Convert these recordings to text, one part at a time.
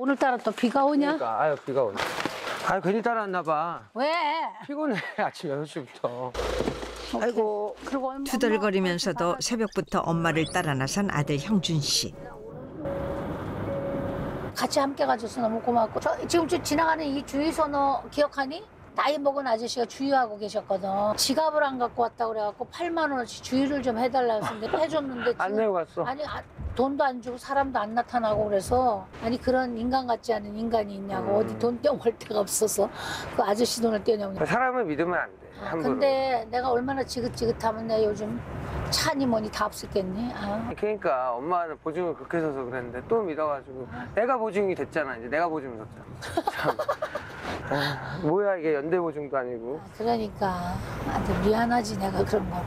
오늘따라 또 비가 오냐? 그러니까 아유 비가 오네. 아 괜히 따라왔나 봐. 왜? 피곤해 아침 6시부터. 아이고. 그리고 투덜거리면서도 새벽부터 엄마를 따라 나선 아들 형준 씨. 같이 함께 가줘서 너무 고맙고 저 지금 저 지나가는 이 주유소 너 기억하니? 나이 먹은 아저씨가 주유하고 계셨거든. 지갑을 안 갖고 왔다 그래갖고 8만 원어치 주유를 좀 해달라고 했는데 해줬는데 안 지금 내고 갔어. 아니 아, 돈도 안 주고 사람도 안 나타나고 그래서 아니 그런 인간 같지 않은 인간이 있냐고 음. 어디 돈 떼어올 데가 없어서 그 아저씨 돈을 떼냐고 사람을 믿으면 안 돼. 함부로. 근데 내가 얼마나 지긋지긋하면 내가 요즘 차니 뭐니 다 없었겠니 아. 그러니까 엄마는 보증을 그렇게 서서 그랬는데 또 믿어가지고 내가 보증이 됐잖아 이제 내가 보증 섰잖아 참. 아, 뭐야 이게 연대 보증도 아니고 그러니까 아들 미안하지 내가 그런 거는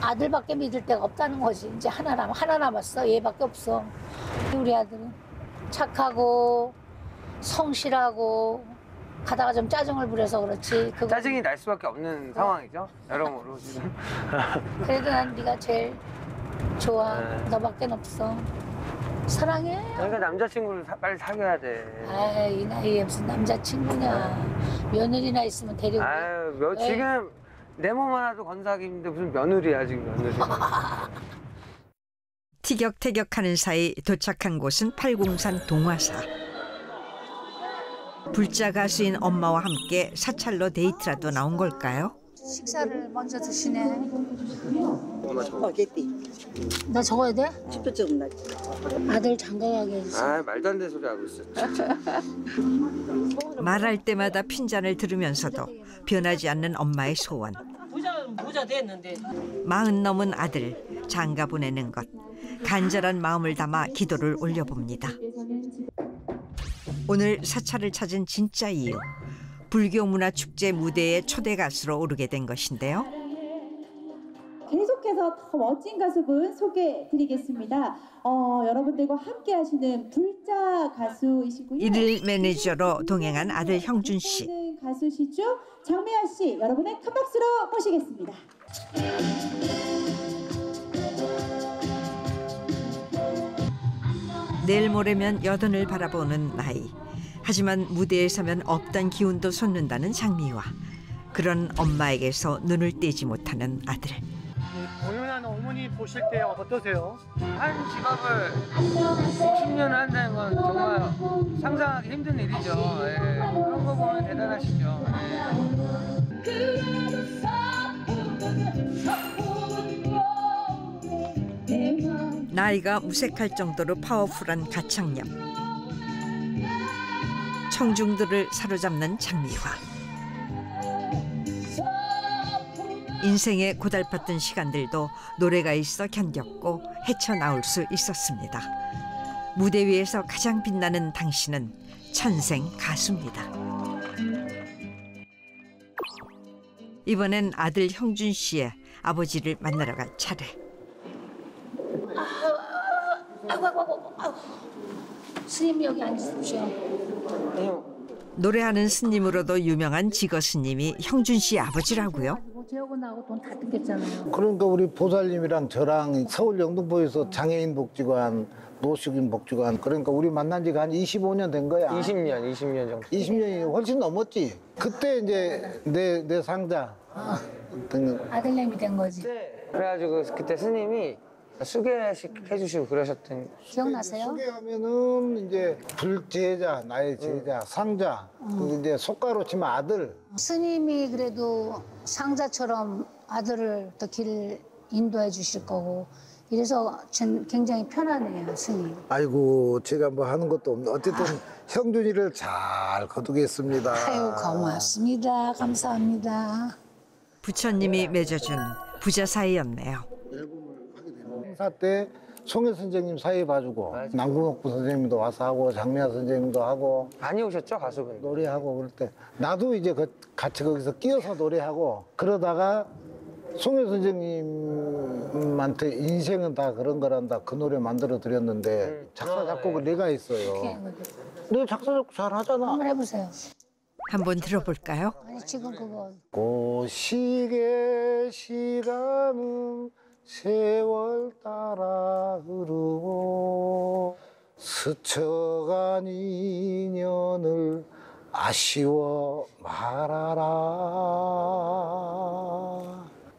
아들밖에 믿을 데가 없다는 거지. 이제 하나 남 하나 남았어. 얘밖에 없어. 우리 아들은 착하고 성실하고 가다가 좀 짜증을 부려서 그렇지. 그거 짜증이 날 수밖에 없는 상황이죠? 여러모로 지금. 그래도 난 네가 제일 좋아. 네. 너밖에 없어. 사랑해. 그러니까 남자친구를 사- 빨리 사귀어야 돼. 아이 나이에 무슨 남자친구냐. 며느리나 있으면 데리고. 아유 며, 에이. 지금 내 몸 하나도 건사 힘든데 무슨 며느리야 지금 며느리 티격태격하는 사이 도착한 곳은 팔공산 동화사. 불자 가수인 엄마와 함께 사찰로 데이트라도 나온 걸까요? 식사를 먼저 드시네 스파게티 나 적어야 돼? 집도 좀 나. 아들 장가가게 해주세요 아 말도 안 되는 소리 하고 있어 말할 때마다 핀잔을 들으면서도 변하지 않는 엄마의 소원. 부자 부자 됐는데 마흔 넘은 아들 장가 보내는 것 간절한 마음을 담아 기도를 올려봅니다. 오늘 사찰을 찾은 진짜 이유 불교 문화 축제 무대에 초대 가수로 오르게 된 것인데요. 계속해서 더 멋진 가수분 소개해드리겠습니다. 어, 여러분들과 함께 하시는 불자 가수이시고요. 일일 매니저로 동행한 아들 형준 씨. 가수시죠? 장미아 씨, 여러분의 큰 박수로 모시겠습니다. 내일 모레면 여든을 바라보는 나이. 하지만 무대에 서면 없던 기운도 솟는다는 장미화. 그런 엄마에게서 눈을 떼지 못하는 아들. 공연하는 어머니 보실 때 어떠세요? 한 직업을 60년을 한다는 건 정말 상상하기 힘든 일이죠 예. 그런 거 보면 대단하시죠 예. 나이가 무색할 정도로 파워풀한 가창력. 청중들을 사로잡는 장미화. 인생의 고달팠던 시간들도 노래가 있어 견뎠고 헤쳐나올 수 있었습니다. 무대 위에서 가장 빛나는 당신은 천생 가수입니다. 이번엔 아들 형준 씨의 아버지를 만나러 갈 차례. 스님 여기 앉으십시오 노래하는 스님으로도 유명한 지거 스님이 형준 씨 아버지라고요. 그러니까 우리 보살님이랑 저랑 서울 영등포에서 장애인 복지관, 노숙인 복지관 그러니까 우리 만난 지가 한 25년 된 거야. 20년 20년 정도 20년이 훨씬 넘었지. 그때 이제 내, 내 상자. 등 아들내미 된 거지 그래가지고 그래가지고 그때 스님이 수계식 해주시고 그러셨던 기억나세요? 소개하면은 이제 불제자, 나의 제자, 상자, 그리고 이제 속가로 치면 아들. 스님이 그래도 상자처럼 아들을 더 길을 인도해 주실 거고. 이래서 전 굉장히 편하네요 스님. 아이고 제가 뭐 하는 것도 없는데 어쨌든 형준이를 잘 거두겠습니다. 아유 고맙습니다. 감사합니다. 부처님이 맺어준 부자 사이였네요. 행사 때 송혜 선생님 사회 봐주고 맞아. 남궁옥부 선생님도 와서 하고 장미아 선생님도 하고 많이 오셨죠 가수분 노래하고 그럴 때 나도 이제 그 같이 거기서 끼어서 노래하고 그러다가 송혜 선생님한테 인생은 다 그런 거란다 그 노래 만들어 드렸는데 음. 작사 아, 작곡을 네. 내가 했어요. 너 작사 작곡 잘 하잖아. 한번 해보세요 한번 들어볼까요? 아니 지금 그거 고시계 시간은 세월 따라 흐르고 스쳐간 인연을 아쉬워 말아라.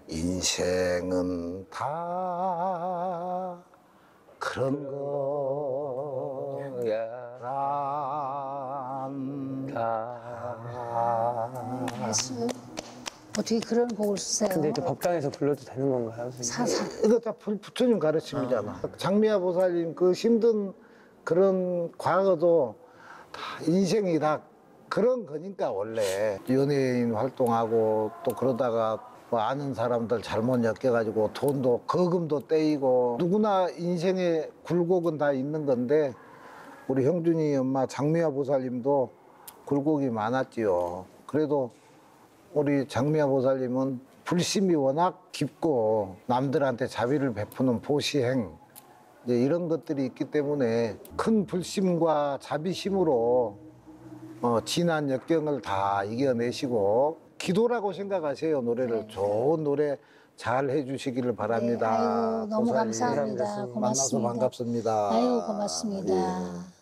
인생은 다 그런 거야. 예수. 어떻게 그런 곡을 쓰세요? 근데 이제 법당에서 불러도 되는 건가요? 선생님? 사사. 이거 다 부- 부처님 가르침이잖아. 장미화 보살님 그 힘든 그런 과거도 다 인생이 다 그런 거니까 원래 연예인 활동하고 또 그러다가 뭐 아는 사람들 잘못 엮여가지고 돈도 거금도 떼이고 누구나 인생에 굴곡은 다 있는 건데 우리 형준이 엄마 장미화 보살님도 굴곡이 많았지요. 그래도 우리 장미화 보살님은 불심이 워낙 깊고 남들한테 자비를 베푸는 보시행 이제 이런 것들이 있기 때문에 큰 불심과 자비심으로 어, 지난 역경을 다 이겨내시고 기도라고 생각하세요 노래를 좋은 노래 잘 해주시기를 바랍니다. 네, 아유, 너무 보살님. 감사합니다. 만나서 고맙습니다. 반갑습니다. 아유 고맙습니다. 예.